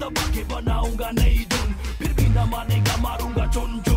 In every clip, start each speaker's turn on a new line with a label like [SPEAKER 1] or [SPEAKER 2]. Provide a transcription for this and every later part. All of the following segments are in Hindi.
[SPEAKER 1] दबा के बनाऊँगा नई धुन फिर भी न मानेगा मारूँगा चुन चुन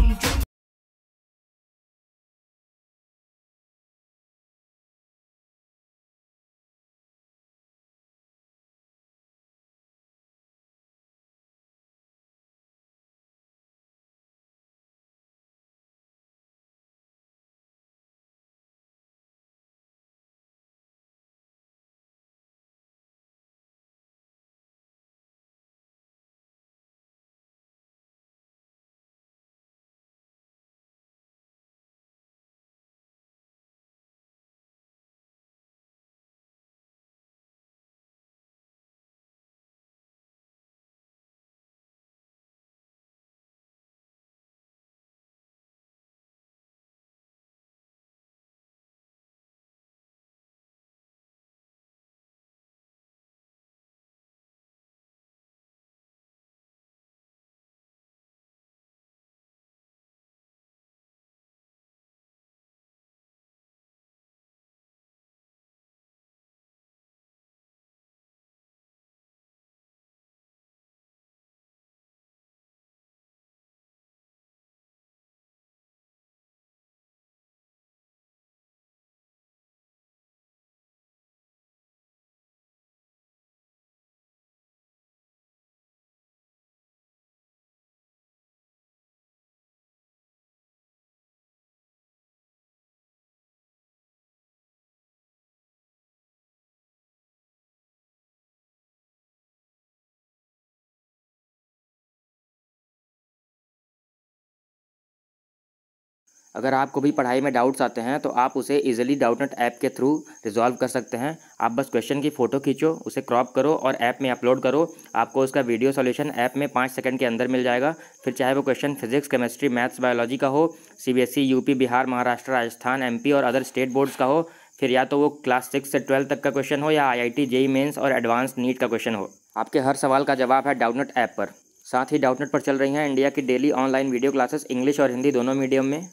[SPEAKER 2] अगर आपको भी पढ़ाई में डाउट्स आते हैं तो आप उसे इजीली डाउटनेट ऐप के थ्रू रिजॉल्व कर सकते हैं। आप बस क्वेश्चन की फ़ोटो खींचो, उसे क्रॉप करो और ऐप में अपलोड करो। आपको उसका वीडियो सॉल्यूशन ऐप में पाँच सेकंड के अंदर मिल जाएगा। फिर चाहे वो question physics chemistry maths biology का हो C UP Bihar Maharashtra Rajasthan MP और अदर स्टेट बोर्ड्स का हो, फिर या तो वो क्लास सिक्स से ट्वेल्थ तक का क्वेश्चन हो या आई टी जेई मेन्स और एडवांस नीट का क्वेश्चन हो। आपके हर सवाल का जवाब है डाउटनेट ऐप पर। साथ ही डाउटनेट पर चल रही हैं इंडिया की daily online video classes English और हिंदी दोनों मीडियम में।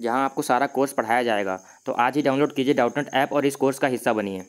[SPEAKER 2] जहाँ आपको सारा कोर्स पढ़ाया जाएगा। तो आज ही डाउनलोड कीजिए डाउटनेट ऐप और इस कोर्स का हिस्सा बनिए।